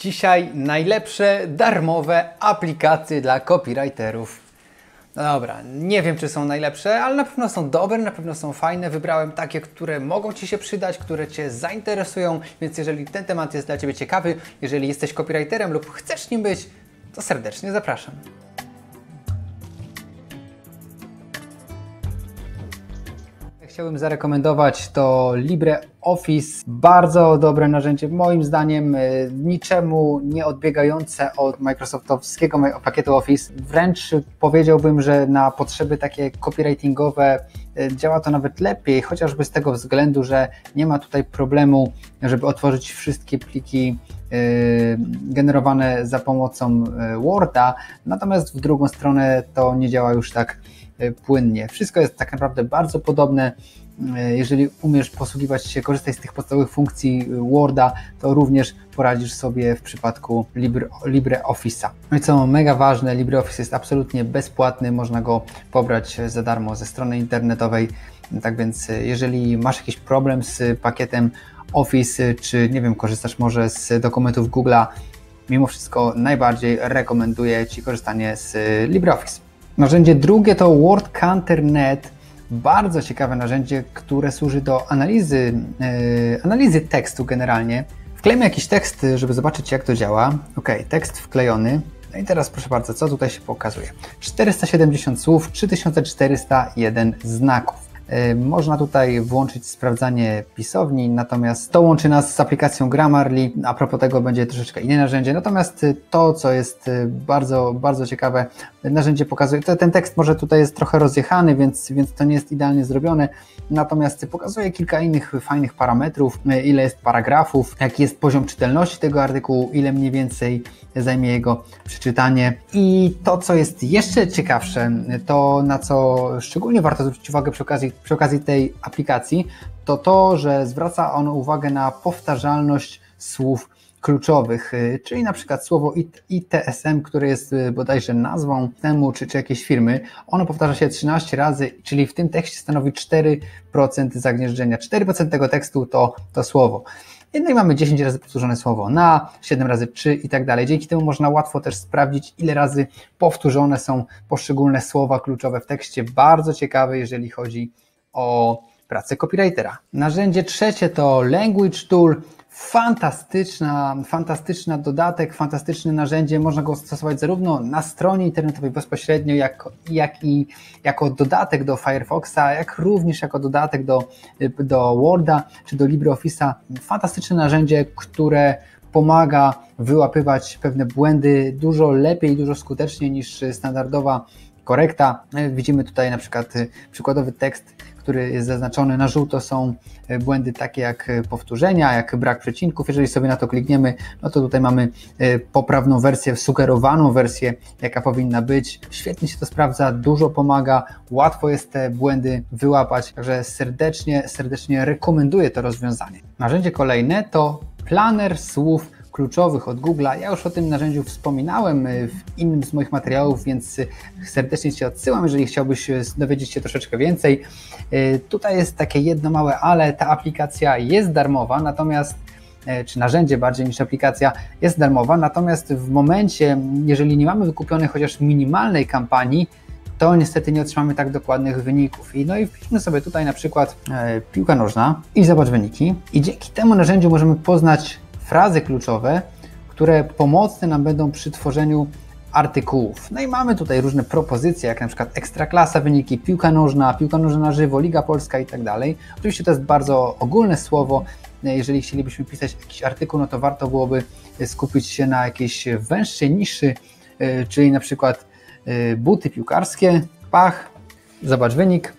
Dzisiaj najlepsze darmowe aplikacje dla copywriterów. No dobra, nie wiem czy są najlepsze, ale na pewno są dobre, na pewno są fajne. Wybrałem takie, które mogą Ci się przydać, które Cię zainteresują, więc jeżeli ten temat jest dla Ciebie ciekawy, jeżeli jesteś copywriterem lub chcesz nim być, to serdecznie zapraszam. Chciałbym zarekomendować to LibreOffice. Bardzo dobre narzędzie, moim zdaniem y, niczemu nie odbiegające od Microsoftowskiego pakietu Office. Wręcz powiedziałbym, że na potrzeby takie copywritingowe y, działa to nawet lepiej, chociażby z tego względu, że nie ma tutaj problemu, żeby otworzyć wszystkie pliki y, generowane za pomocą Worda, natomiast w drugą stronę to nie działa już tak płynnie. Wszystko jest tak naprawdę bardzo podobne. E, jeżeli umiesz posługiwać się, korzystać z tych podstawowych funkcji Worda, to również poradzisz sobie w przypadku Libre, LibreOffice'a. No i co mega ważne, LibreOffice jest absolutnie bezpłatny, można go pobrać za darmo ze strony internetowej. Tak więc e, jeżeli masz jakiś problem z pakietem Office, czy nie wiem, korzystasz może z dokumentów Google'a, mimo wszystko najbardziej rekomenduję Ci korzystanie z LibreOffice. Narzędzie drugie to Word Counter Net. Bardzo ciekawe narzędzie, które służy do analizy, yy, analizy tekstu generalnie. Wklejmy jakiś tekst, żeby zobaczyć jak to działa. Ok, tekst wklejony. No i teraz proszę bardzo, co tutaj się pokazuje? 470 słów, 3401 znaków. Y, można tutaj włączyć sprawdzanie pisowni, natomiast to łączy nas z aplikacją Grammarly. A propos tego będzie troszeczkę inne narzędzie. Natomiast to, co jest y, bardzo, bardzo ciekawe, narzędzie pokazuje, ten tekst może tutaj jest trochę rozjechany, więc, więc to nie jest idealnie zrobione. Natomiast pokazuje kilka innych fajnych parametrów, ile jest paragrafów, jaki jest poziom czytelności tego artykułu, ile mniej więcej zajmie jego przeczytanie. I to, co jest jeszcze ciekawsze, to na co szczególnie warto zwrócić uwagę przy okazji przy okazji tej aplikacji, to to, że zwraca on uwagę na powtarzalność słów kluczowych, y, czyli na przykład słowo ITSM, które jest y, bodajże nazwą temu czy, czy jakiejś firmy, ono powtarza się 13 razy, czyli w tym tekście stanowi 4% zagnieżdżenia. 4% tego tekstu to, to słowo. No i mamy 10 razy powtórzone słowo na, 7 razy czy i tak dalej. Dzięki temu można łatwo też sprawdzić, ile razy powtórzone są poszczególne słowa kluczowe w tekście. Bardzo ciekawe, jeżeli chodzi o pracę copywritera. Narzędzie trzecie to Language Tool. Fantastyczna, fantastyczny dodatek, fantastyczne narzędzie. Można go stosować zarówno na stronie internetowej bezpośrednio, jak, jak i jako dodatek do Firefoxa, jak również jako dodatek do, do Worda czy do LibreOffice'a. Fantastyczne narzędzie, które pomaga wyłapywać pewne błędy dużo lepiej, dużo skuteczniej niż standardowa korekta. Widzimy tutaj na przykład przykładowy tekst który jest zaznaczony na żółto są e, błędy takie jak e, powtórzenia, jak brak przecinków. Jeżeli sobie na to klikniemy, no to tutaj mamy e, poprawną wersję, sugerowaną wersję, jaka powinna być. Świetnie się to sprawdza, dużo pomaga, łatwo jest te błędy wyłapać, także serdecznie, serdecznie rekomenduję to rozwiązanie. Narzędzie kolejne to planer słów kluczowych od Google'a. Ja już o tym narzędziu wspominałem y, w innym z moich materiałów, więc y, serdecznie Cię odsyłam, jeżeli chciałbyś y, dowiedzieć się troszeczkę więcej. Tutaj jest takie jedno małe ale, ta aplikacja jest darmowa, natomiast czy narzędzie bardziej niż aplikacja jest darmowa, natomiast w momencie, jeżeli nie mamy wykupionej chociaż minimalnej kampanii, to niestety nie otrzymamy tak dokładnych wyników. I no i wpiszmy sobie tutaj na przykład e, piłka nożna i zobacz wyniki. I dzięki temu narzędziu możemy poznać frazy kluczowe, które pomocne nam będą przy tworzeniu artykułów. No i mamy tutaj różne propozycje, jak na przykład ekstraklasa, wyniki, piłka nożna, piłka nożna na żywo, Liga Polska i tak dalej. Oczywiście to jest bardzo ogólne słowo. Jeżeli chcielibyśmy pisać jakiś artykuł, no to warto byłoby skupić się na jakiejś węższej niszy, e, czyli na przykład e, buty piłkarskie, pach, zobacz wynik.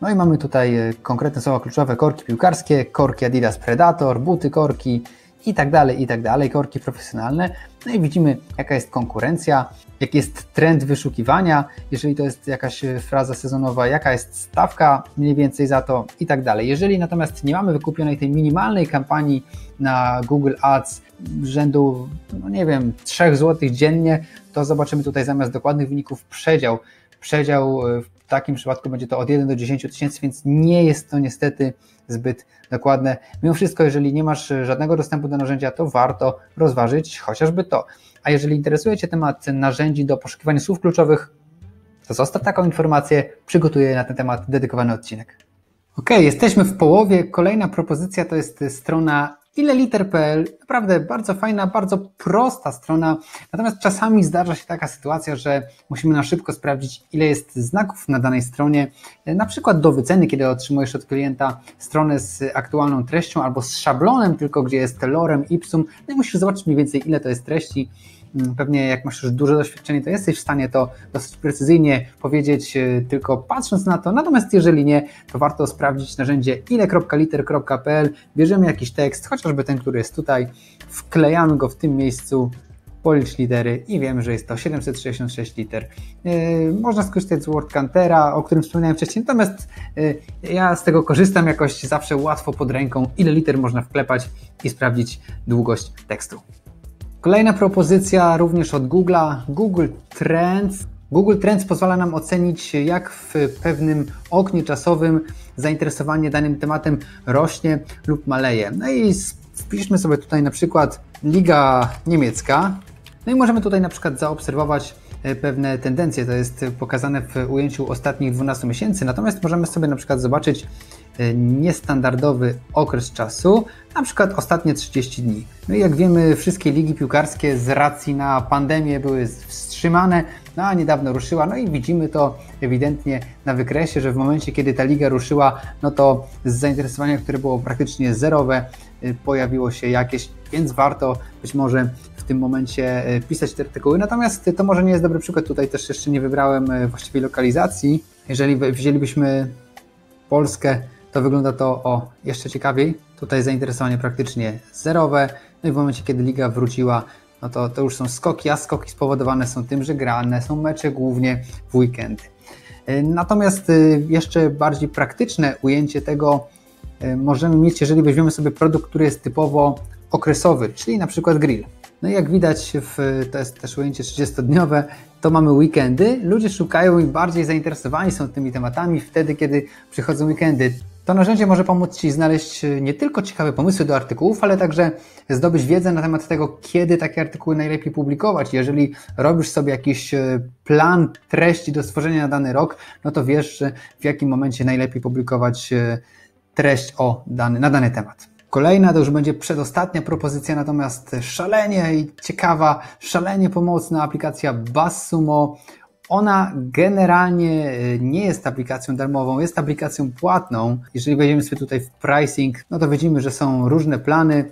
No i mamy tutaj e, konkretne słowa kluczowe, korki piłkarskie, korki Adidas Predator, buty korki, i tak dalej, i tak dalej, korki profesjonalne. No i widzimy, jaka jest konkurencja, jaki jest trend wyszukiwania, jeżeli to jest jakaś fraza sezonowa, jaka jest stawka mniej więcej za to i tak dalej. Jeżeli natomiast nie mamy wykupionej tej minimalnej kampanii na Google Ads rzędu, no nie wiem, 3 zł dziennie, to zobaczymy tutaj zamiast dokładnych wyników przedział, przedział w takim przypadku będzie to od 1 do 10 tysięcy, więc nie jest to niestety zbyt dokładne. Mimo wszystko, jeżeli nie masz żadnego dostępu do narzędzia, to warto rozważyć chociażby to. A jeżeli interesuje Cię temat narzędzi do poszukiwania słów kluczowych, to zostaw taką informację, przygotuję na ten temat dedykowany odcinek. Ok, jesteśmy w połowie. Kolejna propozycja to jest strona ileliter.pl. Naprawdę bardzo fajna, bardzo prosta strona. Natomiast czasami zdarza się taka sytuacja, że musimy na szybko sprawdzić, ile jest znaków na danej stronie. Na przykład do wyceny, kiedy otrzymujesz od klienta stronę z aktualną treścią albo z szablonem, tylko gdzie jest lorem, ipsum. No i musisz zobaczyć mniej więcej, ile to jest treści. Mm, pewnie jak masz już duże doświadczenie, to jesteś w stanie to dosyć precyzyjnie powiedzieć e, tylko patrząc na to. Natomiast jeżeli nie, to warto sprawdzić narzędzie ile.liter.pl, bierzemy jakiś tekst, chociażby ten, który jest tutaj, wklejamy go w tym miejscu, policz litery i wiemy, że jest to 766 liter. E, można skorzystać z WordCountera, o którym wspomniałem wcześniej, natomiast e, ja z tego korzystam jakoś zawsze łatwo pod ręką, ile liter można wklepać i sprawdzić długość tekstu. Kolejna propozycja również od Google'a, Google Trends. Google Trends pozwala nam ocenić, jak w pewnym oknie czasowym zainteresowanie danym tematem rośnie lub maleje. No i wpiszmy sobie tutaj na przykład Liga Niemiecka. No i możemy tutaj na przykład zaobserwować e, pewne tendencje. To jest pokazane w ujęciu ostatnich 12 miesięcy. Natomiast możemy sobie na przykład zobaczyć niestandardowy okres czasu, na przykład ostatnie 30 dni. No i jak wiemy, wszystkie ligi piłkarskie z racji na pandemię były wstrzymane, no a niedawno ruszyła, no i widzimy to ewidentnie na wykresie, że w momencie, kiedy ta liga ruszyła, no to z zainteresowania, które było praktycznie zerowe, y, pojawiło się jakieś, więc warto być może w tym momencie y, pisać te artykuły. Natomiast to może nie jest dobry przykład, tutaj też jeszcze nie wybrałem y, właściwej lokalizacji. Jeżeli wzięlibyśmy Polskę, to wygląda to o jeszcze ciekawiej. Tutaj zainteresowanie praktycznie zerowe. No i w momencie, kiedy liga wróciła, no to, to już są skoki, a skoki spowodowane są tym, że grane są mecze głównie w weekendy. E, natomiast e, jeszcze bardziej praktyczne ujęcie tego e, możemy mieć, jeżeli weźmiemy sobie produkt, który jest typowo okresowy, czyli na przykład grill. No i jak widać, w, to jest też ujęcie 30-dniowe, to mamy weekendy. Ludzie szukają i bardziej zainteresowani są tymi tematami wtedy, kiedy przychodzą weekendy. To narzędzie może pomóc Ci znaleźć e, nie tylko ciekawe pomysły do artykułów, ale także zdobyć wiedzę na temat tego, kiedy takie artykuły najlepiej publikować. Jeżeli robisz sobie jakiś e, plan treści do stworzenia na dany rok, no to wiesz, w jakim momencie najlepiej publikować e, treść o dany, na dany temat. Kolejna to już będzie przedostatnia propozycja, natomiast szalenie i ciekawa, szalenie pomocna aplikacja BuzzSumo. Ona generalnie e, nie jest aplikacją darmową, jest aplikacją płatną. Jeżeli wejdziemy sobie tutaj w pricing, no to widzimy, że są różne plany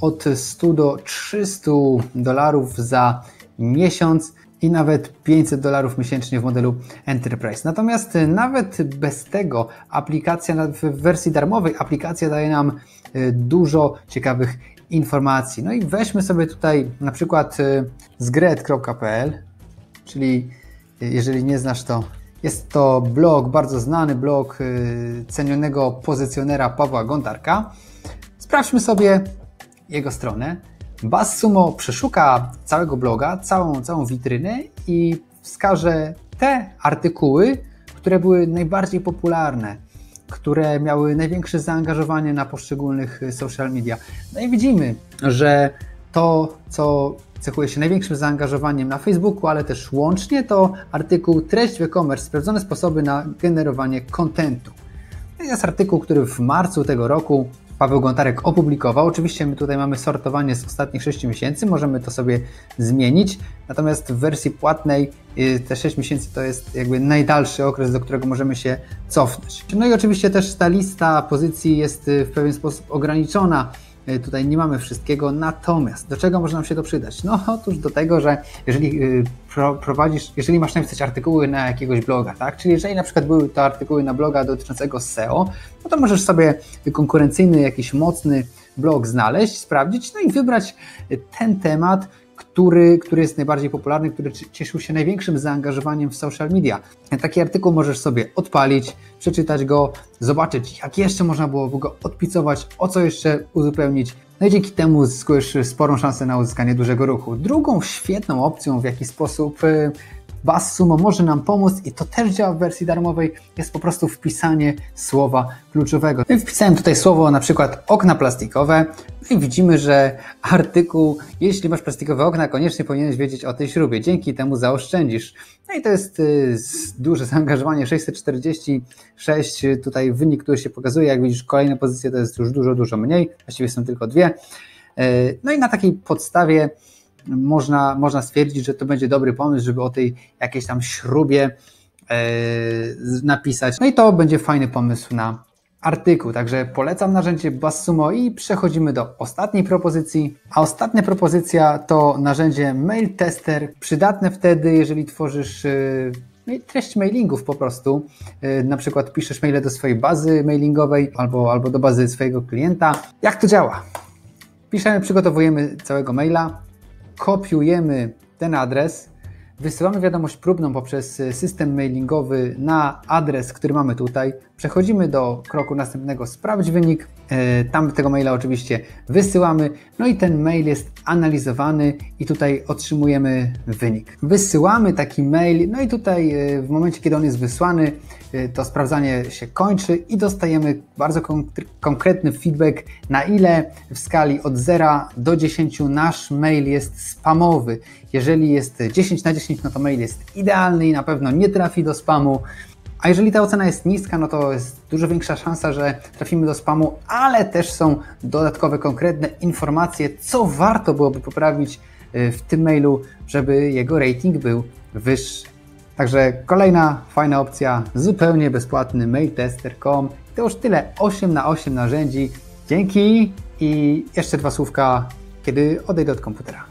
od 100 do 300 dolarów za miesiąc i nawet 500 dolarów miesięcznie w modelu Enterprise. Natomiast nawet bez tego aplikacja w wersji darmowej aplikacja daje nam e, dużo ciekawych informacji. No i weźmy sobie tutaj na przykład e, zgret.pl, czyli jeżeli nie znasz to, jest to blog, bardzo znany blog y, cenionego pozycjonera Pawła Gontarka. Sprawdźmy sobie jego stronę. BuzzSumo przeszuka całego bloga, całą, całą witrynę i wskaże te artykuły, które były najbardziej popularne, które miały największe zaangażowanie na poszczególnych social media. No i widzimy, że to, co cechuje się największym zaangażowaniem na Facebooku, ale też łącznie, to artykuł Treść w e-commerce, sprawdzone sposoby na generowanie kontentu. To jest artykuł, który w marcu tego roku Paweł Gontarek opublikował. Oczywiście my tutaj mamy sortowanie z ostatnich 6 miesięcy, możemy to sobie zmienić, natomiast w wersji płatnej y, te 6 miesięcy to jest jakby najdalszy okres, do którego możemy się cofnąć. No i oczywiście też ta lista pozycji jest y, w pewien sposób ograniczona tutaj nie mamy wszystkiego, natomiast do czego może nam się to przydać? No otóż do tego, że jeżeli y, prowadzisz, jeżeli masz napisać artykuły na jakiegoś bloga, tak? Czyli jeżeli na przykład były to artykuły na bloga dotyczącego SEO, no to możesz sobie konkurencyjny, jakiś mocny blog znaleźć, sprawdzić, no i wybrać ten temat, który, który jest najbardziej popularny, który cieszył się największym zaangażowaniem w social media. Taki artykuł możesz sobie odpalić, przeczytać go, zobaczyć, jak jeszcze można było go odpicować, o co jeszcze uzupełnić. No i dzięki temu zyskujesz sporą szansę na uzyskanie dużego ruchu. Drugą świetną opcją, w jaki sposób y, BuzzSumo może nam pomóc i to też działa w wersji darmowej, jest po prostu wpisanie słowa kluczowego. No wpisałem tutaj słowo na przykład okna plastikowe i widzimy, że artykuł, jeśli masz plastikowe okna, koniecznie powinieneś wiedzieć o tej śrubie, dzięki temu zaoszczędzisz. No i to jest y, duże zaangażowanie, 646, tutaj wynik, który się pokazuje, jak widzisz kolejne pozycje to jest już dużo, dużo mniej, właściwie są tylko dwie. Y, no i na takiej podstawie można, można stwierdzić, że to będzie dobry pomysł, żeby o tej jakiejś tam śrubie e, napisać. No i to będzie fajny pomysł na artykuł. Także polecam narzędzie BuzzSumo i przechodzimy do ostatniej propozycji. A ostatnia propozycja to narzędzie Mail Tester, przydatne wtedy, jeżeli tworzysz e, treść mailingów po prostu. E, na przykład piszesz maile do swojej bazy mailingowej albo, albo do bazy swojego klienta. Jak to działa? Piszemy, przygotowujemy całego maila, kopiujemy ten adres, wysyłamy wiadomość próbną poprzez system mailingowy na adres, który mamy tutaj. Przechodzimy do kroku następnego, sprawdź wynik. E, tam tego maila oczywiście wysyłamy, no i ten mail jest analizowany i tutaj otrzymujemy wynik. Wysyłamy taki mail, no i tutaj e, w momencie, kiedy on jest wysłany, e, to sprawdzanie się kończy i dostajemy bardzo konkretny feedback, na ile w skali od 0 do 10 nasz mail jest spamowy. Jeżeli jest 10 na 10, no to mail jest idealny i na pewno nie trafi do spamu. A jeżeli ta ocena jest niska, no to jest dużo większa szansa, że trafimy do spamu, ale też są dodatkowe, konkretne informacje, co warto byłoby poprawić y, w tym mailu, żeby jego rating był wyższy. Także kolejna fajna opcja, zupełnie bezpłatny mailtester.com. To już tyle, 8 na 8 narzędzi. Dzięki i jeszcze dwa słówka, kiedy odejdę od komputera.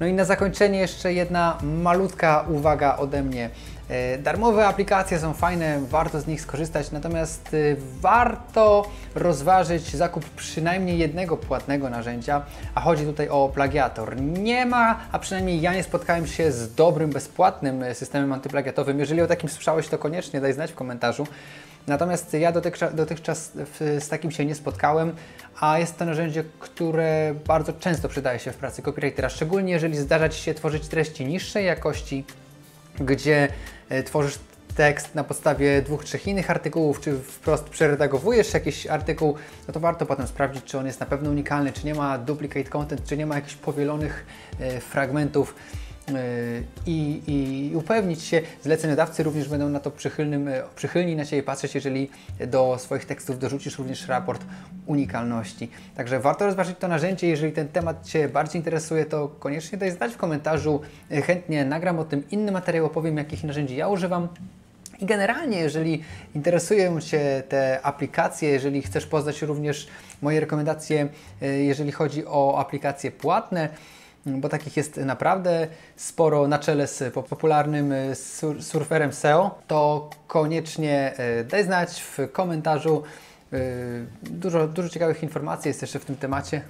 No i na zakończenie jeszcze jedna malutka uwaga ode mnie. E, darmowe aplikacje są fajne, warto z nich skorzystać, natomiast e, warto rozważyć zakup przynajmniej jednego płatnego narzędzia, a chodzi tutaj o plagiator. Nie ma, a przynajmniej ja nie spotkałem się z dobrym, bezpłatnym e, systemem antyplagiatowym. Jeżeli o takim słyszałeś, to koniecznie daj znać w komentarzu. Natomiast ja dotychczas, dotychczas z takim się nie spotkałem, a jest to narzędzie, które bardzo często przydaje się w pracy copywritera, szczególnie jeżeli zdarza Ci się tworzyć treści niższej jakości, gdzie e, tworzysz tekst na podstawie dwóch, trzech innych artykułów, czy wprost przeredagowujesz jakiś artykuł, no to warto potem sprawdzić, czy on jest na pewno unikalny, czy nie ma duplicate content, czy nie ma jakichś powielonych e, fragmentów i, i upewnić się, zleceniodawcy również będą na to przychylnym, e, przychylni na Ciebie patrzeć, jeżeli do swoich tekstów dorzucisz również raport unikalności. Także warto rozważyć to narzędzie, jeżeli ten temat Cię bardziej interesuje, to koniecznie daj znać w komentarzu, e, chętnie nagram o tym inny materiał, opowiem jakich narzędzi ja używam. I generalnie, jeżeli interesują Cię te aplikacje, jeżeli chcesz poznać również moje rekomendacje, e, jeżeli chodzi o aplikacje płatne, bo takich jest naprawdę sporo na czele z popularnym e, surferem SEO, to koniecznie e, daj znać w komentarzu. E, dużo, dużo ciekawych informacji jest jeszcze w tym temacie.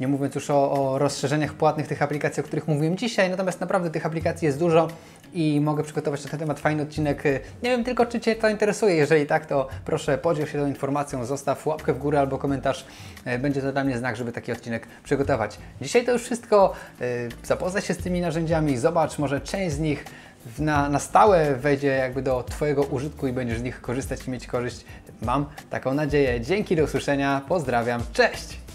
Nie mówiąc już o, o, rozszerzeniach płatnych tych aplikacji, o których mówiłem dzisiaj, natomiast naprawdę tych aplikacji jest dużo i mogę przygotować na ten temat fajny odcinek. Nie wiem tylko, czy Cię to interesuje. Jeżeli tak, to proszę podziel się tą informacją, zostaw łapkę w górę albo komentarz. E, będzie to dla mnie znak, żeby taki odcinek przygotować. Dzisiaj to już wszystko. E, zapoznaj się z tymi narzędziami, zobacz, może część z nich na, na stałe wejdzie jakby do Twojego użytku i będziesz z nich korzystać i mieć korzyść. Mam taką nadzieję. Dzięki, do usłyszenia, pozdrawiam, cześć!